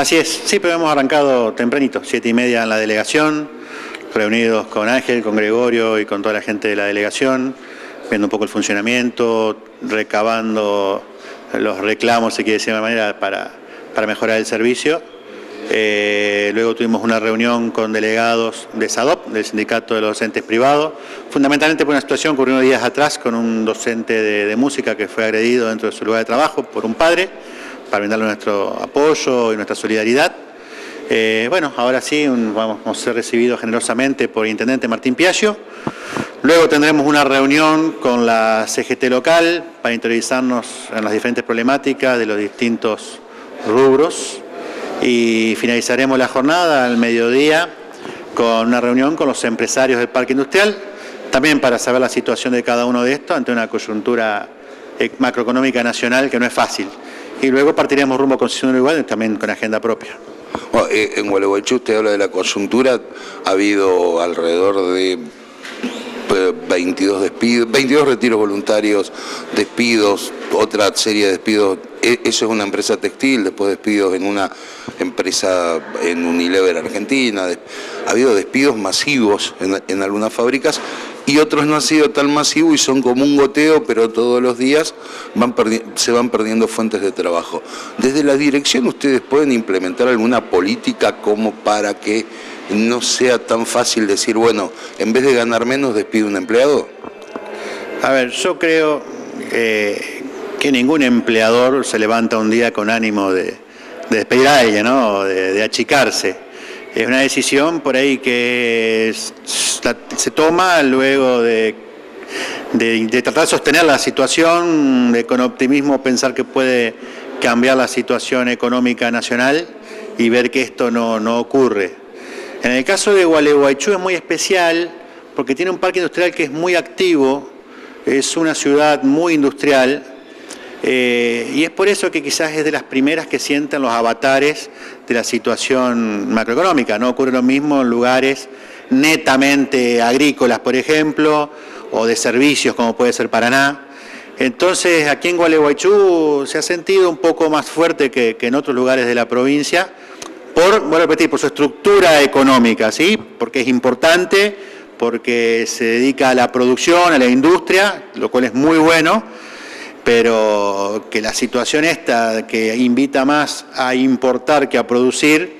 Así es, sí, pero hemos arrancado tempranito, siete y media en la delegación, reunidos con Ángel, con Gregorio y con toda la gente de la delegación, viendo un poco el funcionamiento, recabando los reclamos, si quiere decir de alguna manera, para, para mejorar el servicio. Eh, luego tuvimos una reunión con delegados de SADOP, del Sindicato de los Docentes Privados, fundamentalmente por una situación que ocurrió unos días atrás con un docente de música que fue agredido dentro de su lugar de trabajo por un padre, para brindarle nuestro apoyo y nuestra solidaridad. Eh, bueno, ahora sí, vamos a ser recibidos generosamente por el Intendente Martín Piaggio. Luego tendremos una reunión con la CGT local para interiorizarnos en las diferentes problemáticas de los distintos rubros y finalizaremos la jornada al mediodía con una reunión con los empresarios del parque industrial, también para saber la situación de cada uno de estos ante una coyuntura eh, macroeconómica nacional que no es fácil. Y luego partiremos rumbo a Constitución Uruguay también con agenda propia. Eh, en Gualeguaychú usted habla de la coyuntura, ha habido alrededor de eh, 22 despidos, 22 retiros voluntarios, despidos, otra serie de despidos. E- Eso es una empresa textil, después despidos en una empresa en Unilever Argentina. Ha habido despidos masivos en algunas fábricas y otros no han sido tan masivos y son como un goteo, pero todos los días se van perdiendo fuentes de trabajo. Desde la dirección ustedes pueden implementar alguna política como para que no sea tan fácil decir, bueno, en vez de ganar menos despido un empleado. A ver, yo creo eh, que ningún empleador se levanta un día con ánimo de, de despedir a alguien, ¿no? De, achicarse. Es una decisión por ahí que se toma luego de, de- de tratar de sostener la situación, de con optimismo pensar que puede cambiar la situación económica nacional y ver que esto no, no ocurre. En el caso de Gualeguaychú es muy especial porque tiene un parque industrial que es muy activo, es una ciudad muy industrial eh, y es por eso que quizás es de las primeras que sienten los avatares de la situación macroeconómica. No ocurre lo mismo en lugares netamente agrícolas, por ejemplo, o de servicios como puede ser Paraná. Entonces, aquí en Gualeguaychú se ha sentido un poco más fuerte que, en otros lugares de la provincia, por, vuelvo a repetir, por su estructura económica, ¿sí? Porque es importante, porque se dedica a la producción, a la industria, lo cual es muy bueno, pero que la situación esta, que invita más a importar que a producir,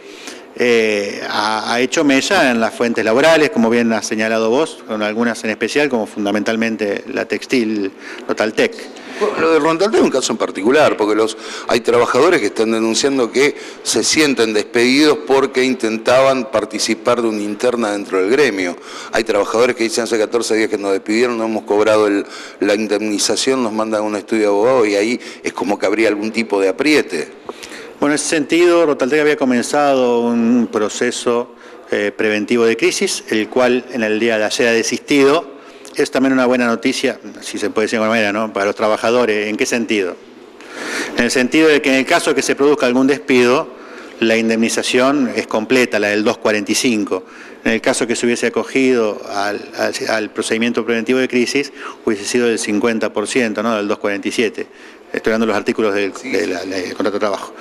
eh, ha, hecho mella en las fuentes laborales, como bien has señalado vos, con algunas en especial, como fundamentalmente la textil Totaltec. Bueno, Lo de Rontalde es un caso en particular, porque los, hay trabajadores que están denunciando que se sienten despedidos porque intentaban participar de una interna dentro del gremio. Hay trabajadores que dicen hace 14 días que nos despidieron, no hemos cobrado la indemnización, nos mandan a un estudio de abogado y ahí es como que habría algún tipo de apriete. Bueno, en ese sentido, Rotaltec había comenzado un proceso eh, preventivo de crisis, el cual en el día de ayer ha desistido. Es también una buena noticia, si se puede decir de alguna manera, ¿no? para los trabajadores. ¿En qué sentido? En el sentido de que en el caso de que se produzca algún despido, la indemnización es completa, la del 245. En el caso que se hubiese acogido al, al- al procedimiento preventivo de crisis, hubiese sido del 50%, ¿no? del 247. Estoy dando los artículos del, de la- del contrato de trabajo.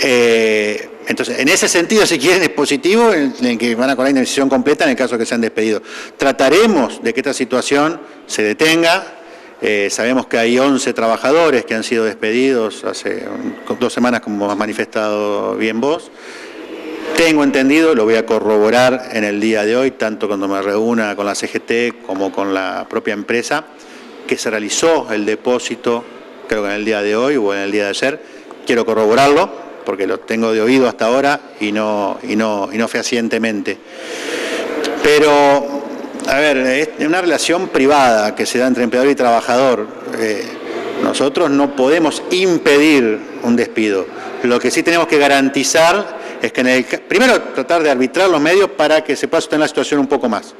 Eh, entonces, en ese sentido, si quieren, es positivo en, en que van a cobrar indemnización completa en el caso que sean despedidos. Trataremos de que esta situación se detenga. Eh, sabemos que hay 11 trabajadores que han sido despedidos hace dos semanas, como has manifestado bien vos. Tengo entendido, lo voy a corroborar en el día de hoy, tanto cuando me reúna con la CGT como con la propia empresa, que se realizó el depósito, creo que en el día de hoy o en el día de ayer. Quiero corroborarlo, porque lo tengo de oído hasta ahora y no, y no, y no fehacientemente. Pero, a ver, es una relación privada que se da entre empleador y trabajador. Eh, nosotros no podemos impedir un despido. Lo que sí tenemos que garantizar es que en el, primero tratar de arbitrar los medios para que se pueda sostener la situación un poco más.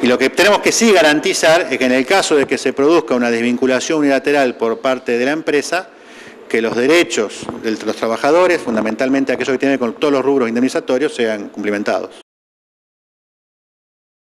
Y lo que tenemos que sí garantizar es que en el caso de que se produzca una desvinculación unilateral por parte de la empresa, que los derechos de los trabajadores, fundamentalmente aquellos que tienen con todos los rubros indemnizatorios, sean cumplimentados.